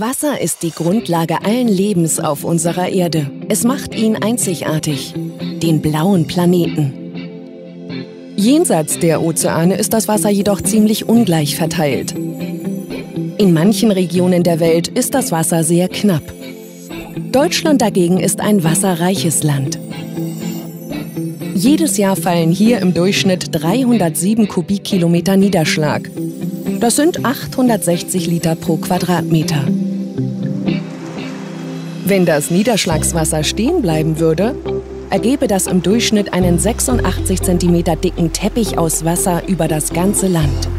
Wasser ist die Grundlage allen Lebens auf unserer Erde. Es macht ihn einzigartig, den blauen Planeten. Jenseits der Ozeane ist das Wasser jedoch ziemlich ungleich verteilt. In manchen Regionen der Welt ist das Wasser sehr knapp. Deutschland dagegen ist ein wasserreiches Land. Jedes Jahr fallen hier im Durchschnitt 307 Kubikkilometer Niederschlag. Das sind 860 Liter pro Quadratmeter. Wenn das Niederschlagswasser stehen bleiben würde, ergebe das im Durchschnitt einen 86 cm dicken Teppich aus Wasser über das ganze Land.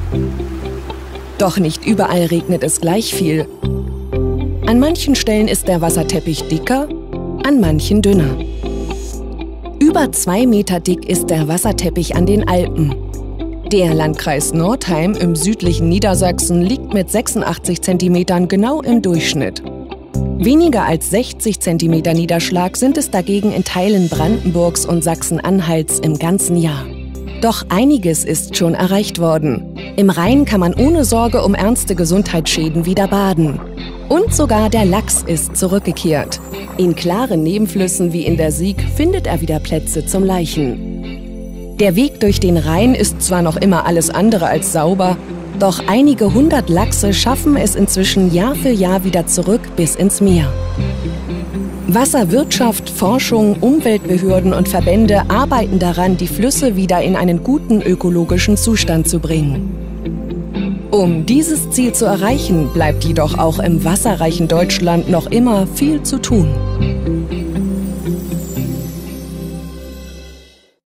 Doch nicht überall regnet es gleich viel. An manchen Stellen ist der Wasserteppich dicker, an manchen dünner. Über zwei Meter dick ist der Wasserteppich an den Alpen. Der Landkreis Nordheim im südlichen Niedersachsen liegt mit 86 cm genau im Durchschnitt. Weniger als 60 cm Niederschlag sind es dagegen in Teilen Brandenburgs und Sachsen-Anhalts im ganzen Jahr. Doch einiges ist schon erreicht worden. Im Rhein kann man ohne Sorge um ernste Gesundheitsschäden wieder baden. Und sogar der Lachs ist zurückgekehrt. In klaren Nebenflüssen wie in der Sieg findet er wieder Plätze zum Leichen. Der Weg durch den Rhein ist zwar noch immer alles andere als sauber, doch einige hundert Lachse schaffen es inzwischen Jahr für Jahr wieder zurück bis ins Meer. Wasserwirtschaft, Forschung, Umweltbehörden und Verbände arbeiten daran, die Flüsse wieder in einen guten ökologischen Zustand zu bringen. Um dieses Ziel zu erreichen, bleibt jedoch auch im wasserreichen Deutschland noch immer viel zu tun.